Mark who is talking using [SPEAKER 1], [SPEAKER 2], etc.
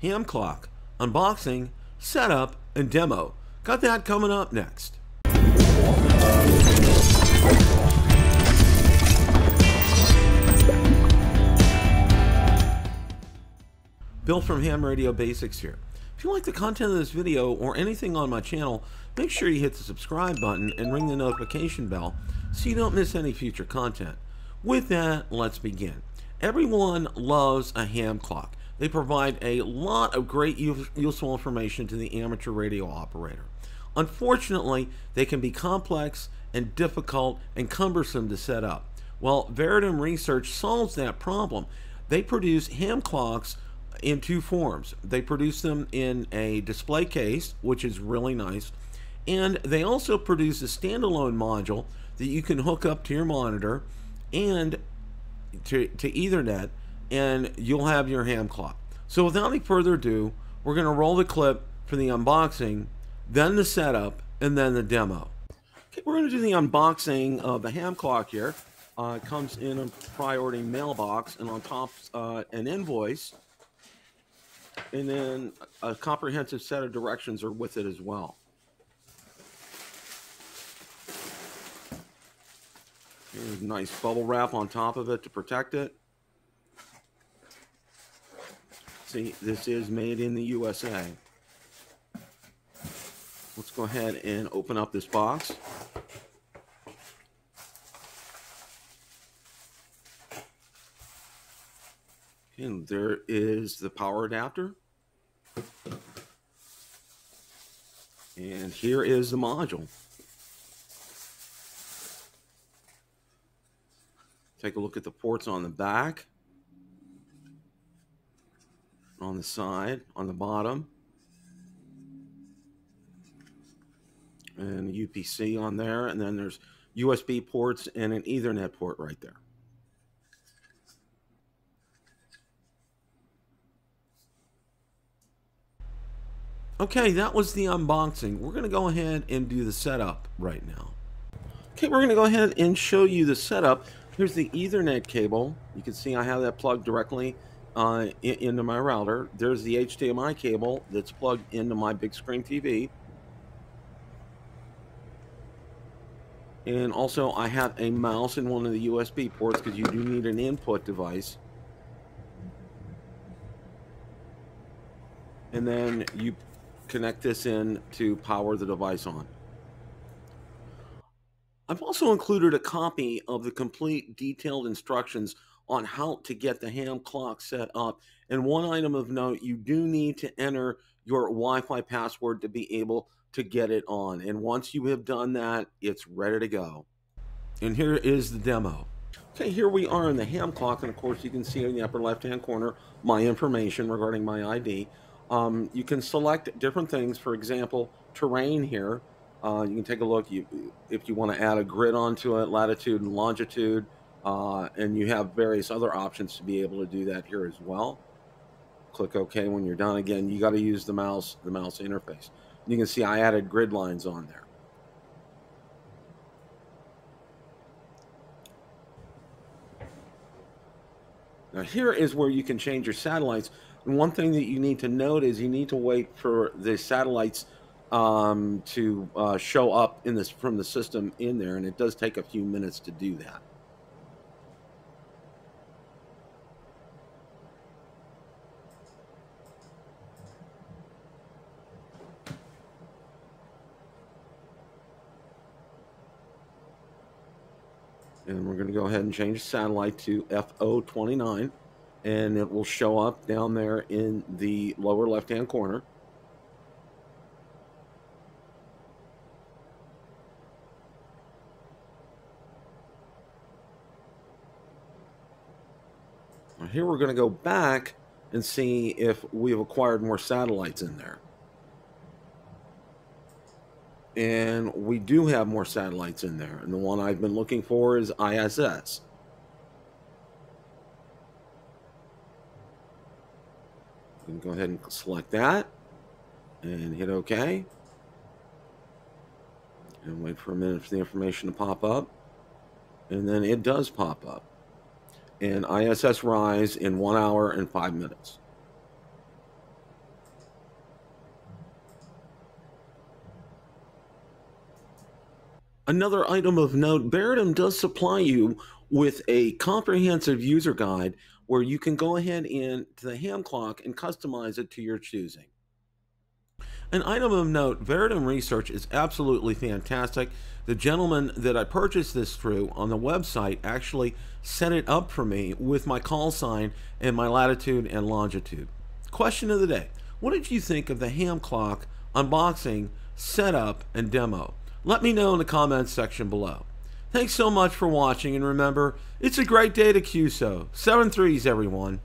[SPEAKER 1] ham clock, unboxing, setup, and demo. Got that coming up next. Bill from Ham Radio Basics here. If you like the content of this video or anything on my channel, make sure you hit the subscribe button and ring the notification bell so you don't miss any future content. With that, let's begin. Everyone loves a ham clock. They provide a lot of great useful information to the amateur radio operator. Unfortunately, they can be complex and difficult and cumbersome to set up. Well, Veritium Research solves that problem. They produce ham clocks in two forms. They produce them in a display case, which is really nice, and they also produce a standalone module that you can hook up to your monitor and to, to Ethernet, and you'll have your ham clock. So without any further ado, we're going to roll the clip for the unboxing, then the setup, and then the demo. Okay, we're going to do the unboxing of the ham clock here. Uh, it comes in a priority mailbox, and on top uh, an invoice and then a comprehensive set of directions are with it as well. Here's nice bubble wrap on top of it to protect it. See, this is made in the USA. Let's go ahead and open up this box. And there is the power adapter. And here is the module. Take a look at the ports on the back, on the side, on the bottom, and UPC on there. And then there's USB ports and an Ethernet port right there. Okay, that was the unboxing. We're going to go ahead and do the setup right now. Okay, we're going to go ahead and show you the setup. Here's the Ethernet cable. You can see I have that plugged directly uh, into my router. There's the HDMI cable that's plugged into my big screen TV. And also I have a mouse in one of the USB ports because you do need an input device. And then you connect this in to power the device on. I've also included a copy of the complete detailed instructions on how to get the ham clock set up. And one item of note, you do need to enter your Wi-Fi password to be able to get it on. And once you have done that, it's ready to go. And here is the demo. Okay, here we are in the ham clock. And of course, you can see in the upper left-hand corner my information regarding my ID. Um, you can select different things. For example, terrain here. Uh, you can take a look. You, if you want to add a grid onto it, latitude and longitude, uh, and you have various other options to be able to do that here as well. Click OK when you're done. Again, you got to use the mouse, the mouse interface. You can see I added grid lines on there. Now here is where you can change your satellites. And one thing that you need to note is you need to wait for the satellites um, to uh, show up in this from the system in there, and it does take a few minutes to do that. And we're going to go ahead and change the satellite to FO29 and it will show up down there in the lower left hand corner. here we're going to go back and see if we've acquired more satellites in there. And we do have more satellites in there. And the one I've been looking for is ISS. can go ahead and select that and hit OK. And wait for a minute for the information to pop up. And then it does pop up. And ISS rise in one hour and five minutes. Another item of note, Veritium does supply you with a comprehensive user guide where you can go ahead into the ham clock and customize it to your choosing. An item of note, Veritium Research is absolutely fantastic. The gentleman that I purchased this through on the website actually set it up for me with my call sign and my latitude and longitude. Question of the day. What did you think of the ham clock unboxing, setup, and demo? Let me know in the comments section below. Thanks so much for watching, and remember, it's a great day to QSO. Seven threes, everyone.